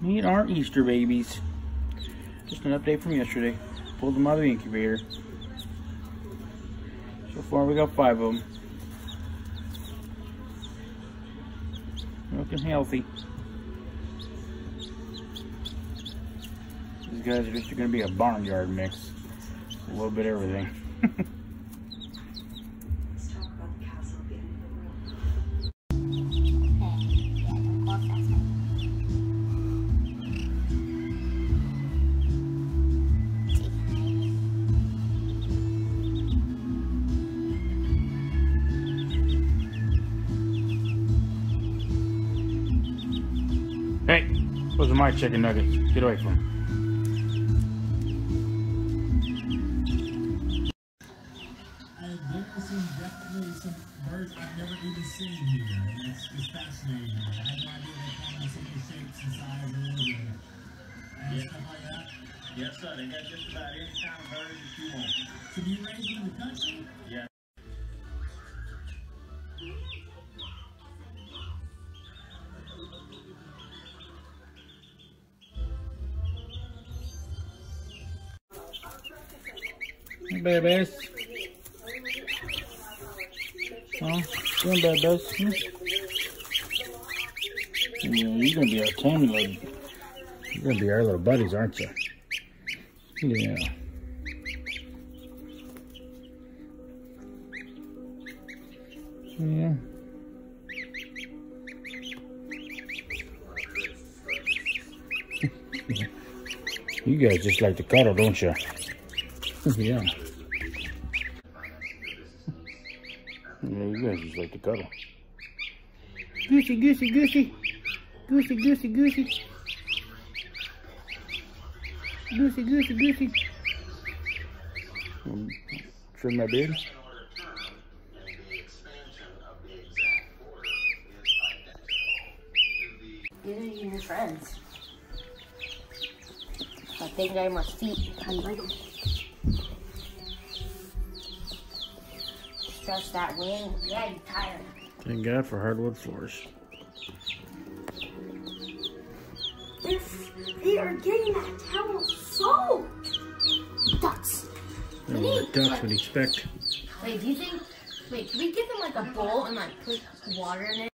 Meet our Easter babies. Just an update from yesterday. Pulled them out of the incubator. So far we got five of them. Looking healthy. These guys are just going to be a barnyard mix. A little bit of everything. Hey, those are my chicken nuggets. Get away from them. I've witnessing definitely some birds I've never even seen here, and it's, it's fascinating. I had no idea they come in some of the shapes and sizes and, and Yeah. stuff like that. Yes, sir. They got just about any kind of bird that you want. So do you raise them in the country? Yeah. Babies. Huh? Babies. Hmm? Yeah, you're gonna be our tame little. You're gonna be our little buddies, aren't you? Yeah. Yeah. You guys just like to cuddle, don't you? yeah. Yeah, you guys just like to cuddle. Goosey, goosey, goosey. Goosey, goosey, goosey. Goosey, goosey, goosey. Um, Trim my beard. These are your friends. I think I must feet. I'm like, that wing. Yeah, you tired. Thank God for hardwood floors. They're, they are getting that towel soaked. Ducks. And what the ducks would expect. Wait, do you think? Wait, can we give them like a bowl and like put water in it?